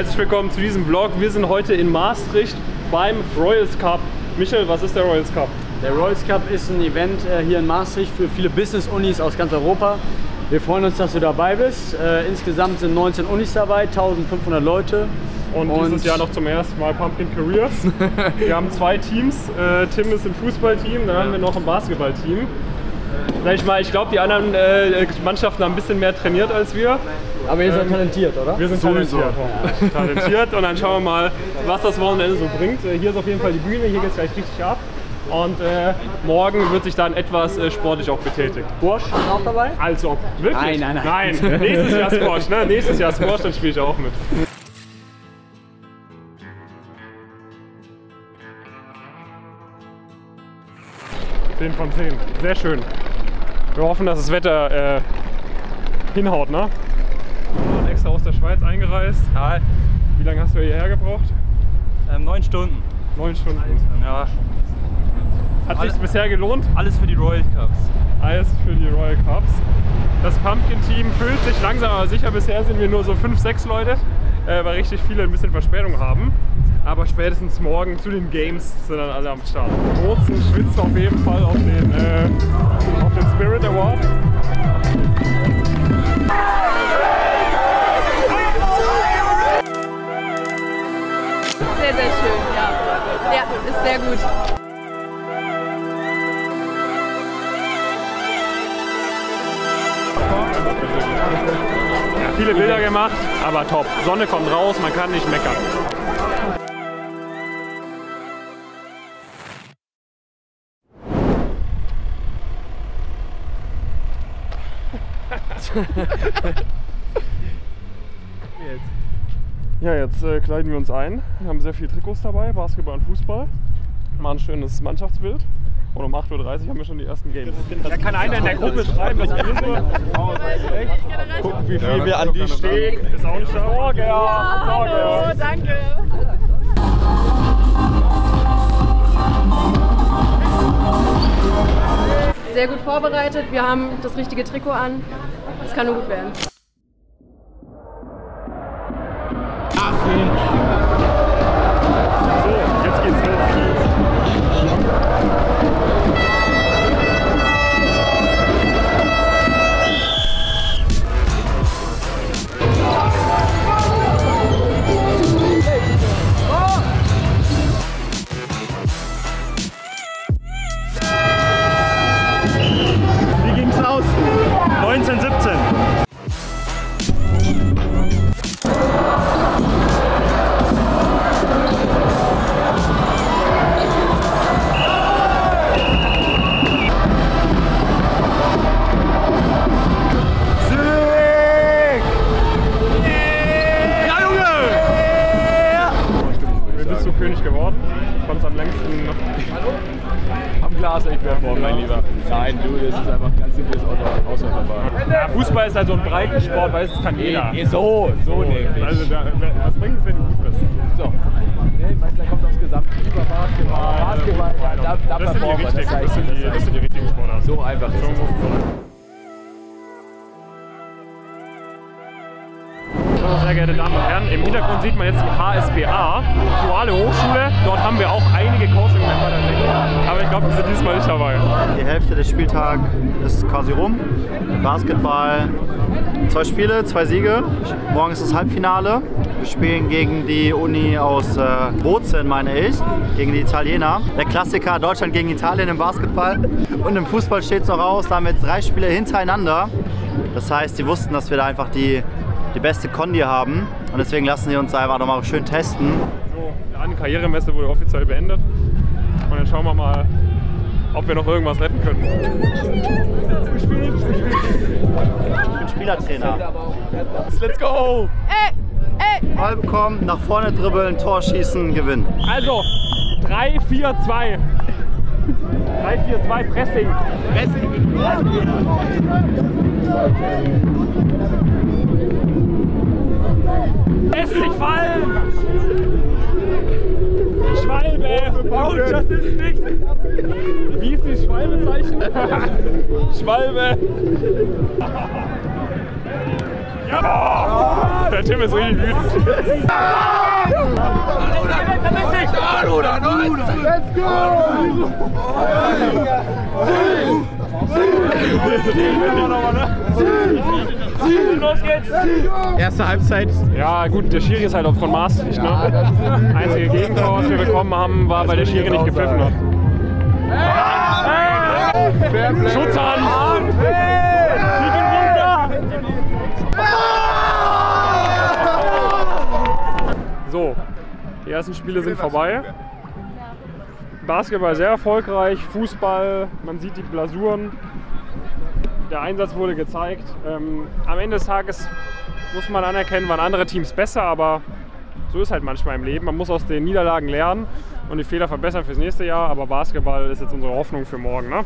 Herzlich willkommen zu diesem Vlog. Wir sind heute in Maastricht beim Royals Cup. Michael, was ist der Royals Cup? Der Royals Cup ist ein Event äh, hier in Maastricht für viele Business-Unis aus ganz Europa. Wir freuen uns, dass du dabei bist. Äh, insgesamt sind 19 Unis dabei, 1500 Leute. Und, dieses Jahr noch zum ersten Mal Pumpkin Careers. wir haben zwei Teams. Äh, Tim ist im Fußballteam, dann haben wir noch ein Basketballteam. Sag ich mal, ich glaube, die anderen äh, Mannschaften haben ein bisschen mehr trainiert als wir. Aber ihr seid ähm, talentiert, oder? Wir sind Sowieso. talentiert. Ja. talentiert und dann schauen wir mal, was das Wochenende so bringt. Äh, hier ist auf jeden Fall die Bühne, hier geht es gleich richtig ab. Und äh, morgen wird sich dann etwas äh, sportlich auch betätigt. Squash ist auch dabei? Also, wirklich? Nein, nein, nein. Nein, nächstes Jahr Squash, ne? Nächstes Jahr Squash, dann spiele ich auch mit. 10 von 10. Sehr schön. Wir hoffen, dass das Wetter äh, hinhaut, ne? Extra aus der Schweiz eingereist. Hi. Wie lange hast du hierher gebraucht? Ähm, neun Stunden. Neun Stunden. Ja. Hat sich bisher gelohnt? Alles für die Royal Cups. Alles für die Royal Cups. Das Pumpkin-Team füllt sich langsam aber sicher. Bisher sind wir nur so fünf, sechs Leute, äh, weil richtig viele ein bisschen Verspätung haben. Aber spätestens morgen zu den Games sind dann alle am Start. Bozen schwitzt auf jeden Fall auf den, äh, auf den Spirit Award. Sehr, sehr schön, ja. Ja, ist sehr gut. Ja, viele Bilder gemacht, aber top. Sonne kommt raus, man kann nicht meckern. Jetzt. Ja, jetzt äh, kleiden wir uns ein. Wir haben sehr viele Trikots dabei, Basketball und Fußball. Machen ein schönes Mannschaftsbild. Und um 8.30 Uhr haben wir schon die ersten Games. Da kann einer in der Gruppe schreiben, dass wir nur gucken, wie viel wir an die stehen. Ist auch nicht da. Sorge, ja, hallo, danke. Sehr gut vorbereitet. Wir haben das richtige Trikot an. Es kann nur gut werden. Ist halt so ein Breitensport, weil es kann jeder. Nee, so, so nämlich. Also, da, was bringt es, wenn du gut bist? So. Nee, meinst du, da kommt aufs Gesamt über Basketball, Basketball, da, da das, sind die Das das das sind die richtigen Sportarten. So einfach ist So es. Sehr geehrte Damen und Herren, im Hintergrund sieht man jetzt die HSBA, Duale Hochschule. Dort haben wir auch einige Coaching-Member aber ich glaube, die sind diesmal nicht dabei. Die Hälfte des Spieltags ist quasi rum. Basketball, zwei Spiele, zwei Siege. Morgen ist das Halbfinale. Wir spielen gegen die Uni aus äh, Bozen, meine ich, gegen die Italiener. Der Klassiker Deutschland gegen Italien im Basketball. Und im Fußball steht es noch aus, da haben wir jetzt drei Spiele hintereinander. Das heißt, die wussten, dass wir da einfach die, die beste Kondi haben. Und deswegen lassen sie uns einfach nochmal schön testen. So, eine Karrieremesse wurde offiziell beendet. Und dann schauen wir mal, ob wir noch irgendwas retten können. Ich bin Spielertrainer. Let's go! Ey, ey, Ball bekommen, nach vorne dribbeln, Tor schießen, gewinnen. Also, 3, 4, 2. 3, 4, 2, Pressing. Lässt Oh, das ist nichts! Wie ist die Schwalbezeichen? Schwalbe! Ja! Der Tim ist richtig wütend. Erste Halbzeit. Ja, gut, der Schiri ist halt auch von Maastricht. Ne? Einzige Gegentor, was wir bekommen haben, war, weil der Schiri nicht gepfiffen hat. Schutz an! So, die ersten Spiele sind vorbei. Basketball sehr erfolgreich, Fußball, man sieht die Blasuren. Der Einsatz wurde gezeigt. Ähm, am Ende des Tages muss man anerkennen, waren andere Teams besser, aber so ist halt manchmal im Leben. Man muss aus den Niederlagen lernen und die Fehler verbessern fürs nächste Jahr. Aber Basketball ist jetzt unsere Hoffnung für morgen. Ne?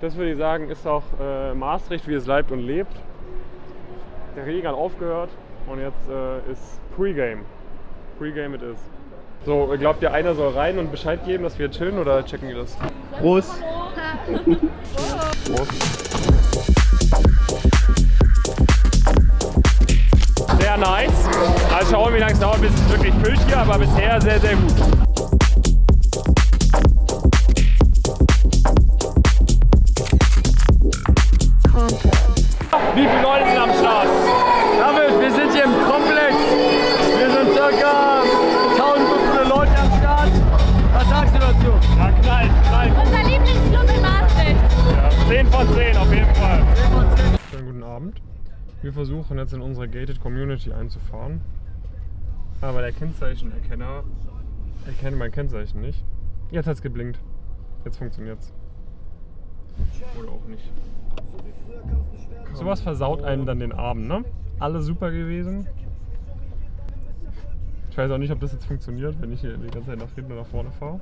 Das würde ich sagen, ist auch äh, Maastricht, wie es leibt und lebt. Der Regen hat aufgehört und jetzt äh, ist Pre-Game. Pre-Game it is. So, glaubt ihr, einer soll rein und Bescheid geben, dass wir chillen oder checken die das? Prost. Sehr nice. Also schauen, wie lange es dauert, bis es wirklich füllt hier, aber bisher sehr, sehr gut. Wir versuchen jetzt in unsere Gated Community einzufahren. Aber der Kennzeichenerkenner erkennt mein Kennzeichen nicht. Jetzt hat es geblinkt. Jetzt funktioniert's. Oder auch nicht. Sowas versaut einem dann den Abend, ne? Alle super gewesen. Ich weiß auch nicht, ob das jetzt funktioniert, wenn ich hier die ganze Zeit nach hinten oder nach vorne fahre.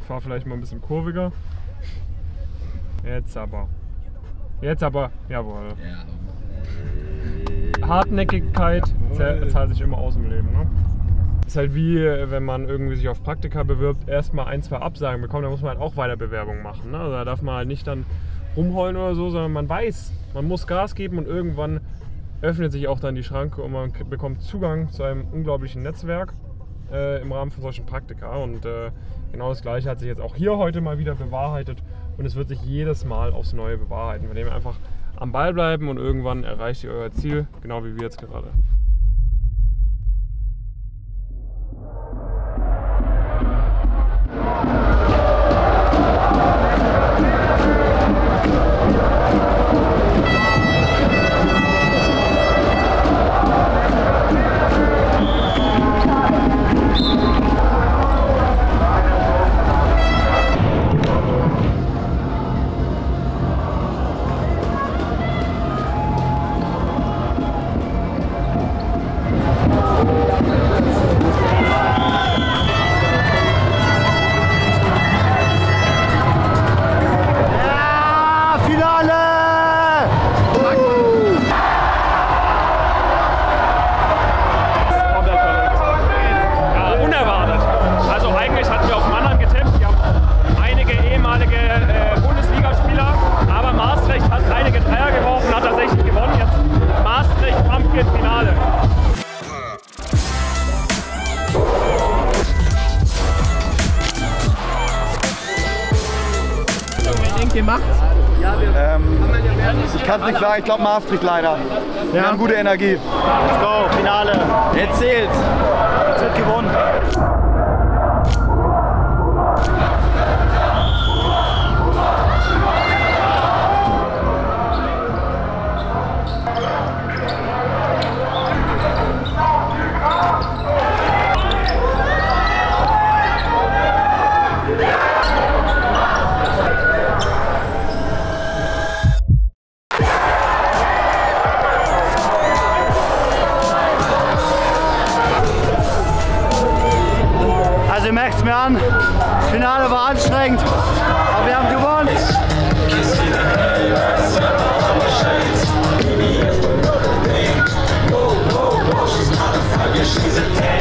Ich fahre vielleicht mal ein bisschen kurviger. Jetzt aber. Jetzt aber. Jawohl. Hartnäckigkeit zäh- zahlt sich immer aus im Leben. Ne? Ist halt wie, äh, wenn man irgendwie sich auf Praktika bewirbt, erstmal ein, zwei Absagen bekommt, dann muss man halt auch weiter Bewerbungen machen. Ne? Also da darf man halt nicht dann rumheulen oder so, sondern man weiß, man muss Gas geben und irgendwann öffnet sich auch dann die Schranke und man bekommt Zugang zu einem unglaublichen Netzwerk äh, im Rahmen von solchen Praktika. Und äh, genau das Gleiche hat sich jetzt auch hier heute mal wieder bewahrheitet und es wird sich jedes Mal aufs Neue bewahrheiten. Von dem her einfach am Ball bleiben und irgendwann erreicht ihr euer Ziel, genau wie wir jetzt gerade. Kann es nicht sagen, ich glaube Maastricht leider. Wir haben gute Energie. Let's go, Finale. Jetzt zählt's. Jetzt wird gewonnen. Ihr merkt es mir an, das Finale war anstrengend, aber wir haben gewonnen.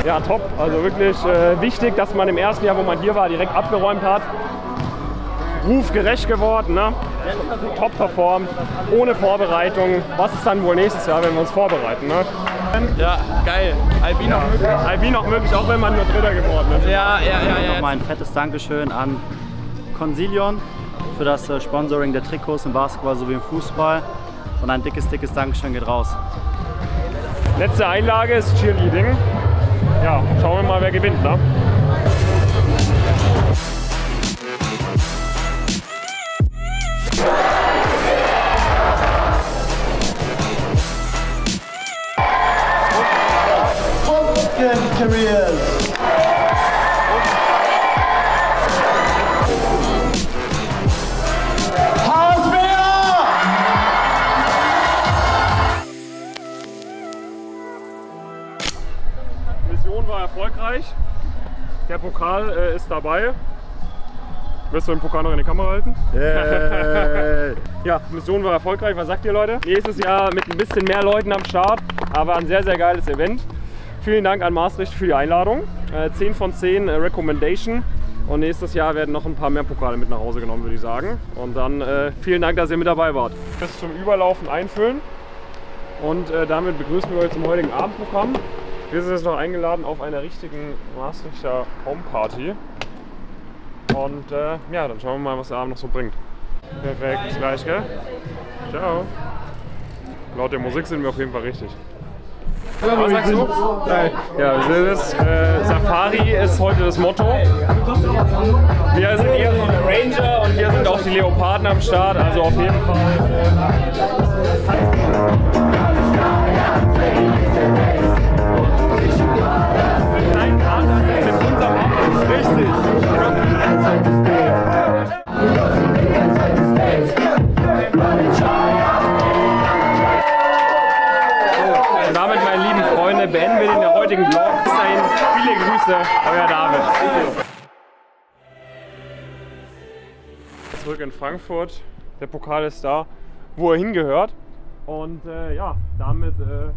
Ja, top. Also wirklich äh, wichtig, dass man im ersten Jahr, wo man hier war, direkt abgeräumt hat. Ruf gerecht geworden, ne? Top performt, ohne Vorbereitung. Was ist dann wohl nächstes Jahr, wenn wir uns vorbereiten? Ne? Ja, geil. Albi noch möglich. Albi noch möglich, auch wenn man nur Dritter geworden ist. Ja, ja, ja. ja. Nochmal ein fettes Dankeschön an Consilion für das äh, Sponsoring der Trikots im Basketball sowie im Fußball. Und ein dickes, dickes Dankeschön geht raus. Letzte Einlage ist Cheerleading. Ja, schauen wir mal, wer gewinnt. Ne? Careers. Mission war erfolgreich. Der Pokal äh, ist dabei. Wirst du den Pokal noch in die Kamera halten? Yeah. ja, Mission war erfolgreich. Was sagt ihr Leute? Nächstes Jahr mit ein bisschen mehr Leuten am Start, aber ein sehr, sehr geiles Event. Vielen Dank an Maastricht für die Einladung. Äh, 10 von 10 äh, Recommendation. Und nächstes Jahr werden noch ein paar mehr Pokale mit nach Hause genommen, würde ich sagen. Und dann äh, vielen Dank, dass ihr mit dabei wart. Bis zum Überlaufen einfüllen. Und äh, damit begrüßen wir euch zum heutigen Abendprogramm. Wir sind jetzt noch eingeladen auf einer richtigen Maastrichter Homeparty. Und äh, ja, dann schauen wir mal, was der Abend noch so bringt. Perfekt, bis gleich, gell? Ciao. Laut der Musik sind wir auf jeden Fall richtig. Was sagst du? Ja, es. Äh, Safari ist heute das Motto. Wir sind eher so eine Ranger und hier sind auch die Leoparden am Start. Also auf jeden Fall. Unserem Richtig. Viele Grüße, euer David. Zurück in Frankfurt. Der Pokal ist da, wo er hingehört. Und äh, ja, damit äh,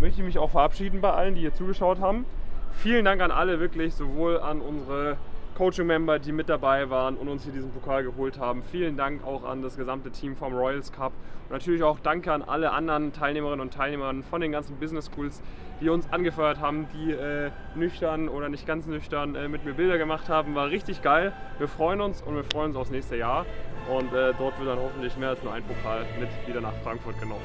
möchte ich mich auch verabschieden bei allen, die hier zugeschaut haben. Vielen Dank an alle, wirklich, sowohl an unsere Coaching-Member, die mit dabei waren und uns hier diesen Pokal geholt haben. Vielen Dank auch an das gesamte Team vom Royals Cup. Und natürlich auch danke an alle anderen Teilnehmerinnen und Teilnehmer von den ganzen Business Schools, die uns angefeuert haben, die äh, nüchtern oder nicht ganz nüchtern äh, mit mir Bilder gemacht haben. War richtig geil. Wir freuen uns und wir freuen uns aufs nächste Jahr. Und äh, dort wird dann hoffentlich mehr als nur ein Pokal mit wieder nach Frankfurt genommen.